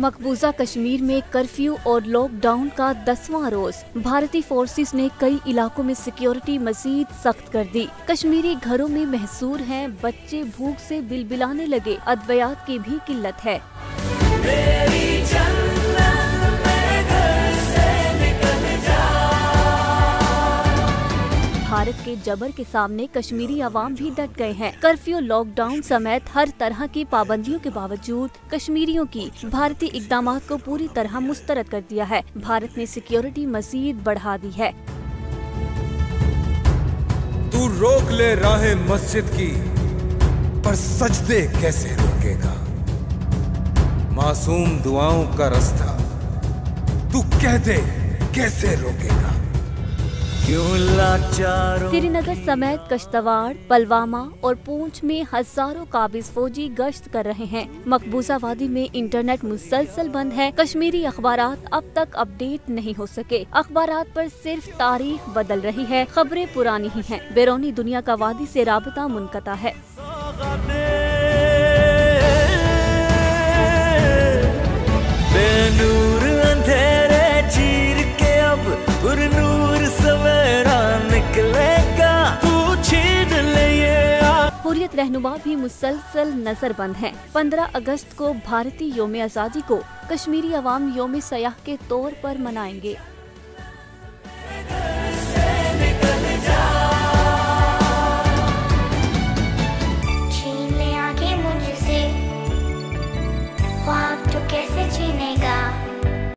मकबूजा कश्मीर में कर्फ्यू और लॉकडाउन का दसवां रोज। भारतीय फोर्सेस ने कई इलाकों में सिक्योरिटी मजीद सख्त कर दी। कश्मीरी घरों में महसूर हैं, बच्चे भूख से बिलबिलाने लगे। अद्वयात की भी किल्लत है। भारत के जबर के सामने कश्मीरी आवाम भी डट गए हैं। कर्फ्यू लॉकडाउन समेत हर तरह की पाबंदियों के बावजूद कश्मीरियों की भारतीय इकदाम को पूरी तरह मुस्तरद कर दिया है। भारत ने सिक्योरिटी मजीद बढ़ा दी है। तू रोक ले राह मस्जिद की, पर सजदे कैसे रोकेगा? मासूम दुआओं का रास्ता तू कह दे कैसे रोकेगा? श्रीनगर समेत कश्तवाड़ पलवामा और पूंछ में हज़ारों काबिज फौजी गश्त कर रहे हैं। मकबूजा वादी में इंटरनेट मुसलसल बंद है। कश्मीरी अखबार अब तक अपडेट नहीं हो सके। अखबार पर सिर्फ़ तारीख बदल रही है। खबरें पुरानी ही हैं। बैरूनी दुनिया का वादी से राबता मुनकता है। आ- हुरियत रहनुमा भी मुसलसल नज़र बंद है। 15 अगस्त को भारतीय योम आज़ादी को कश्मीरी अवाम योम सयाह के तौर पर मनाएँगे।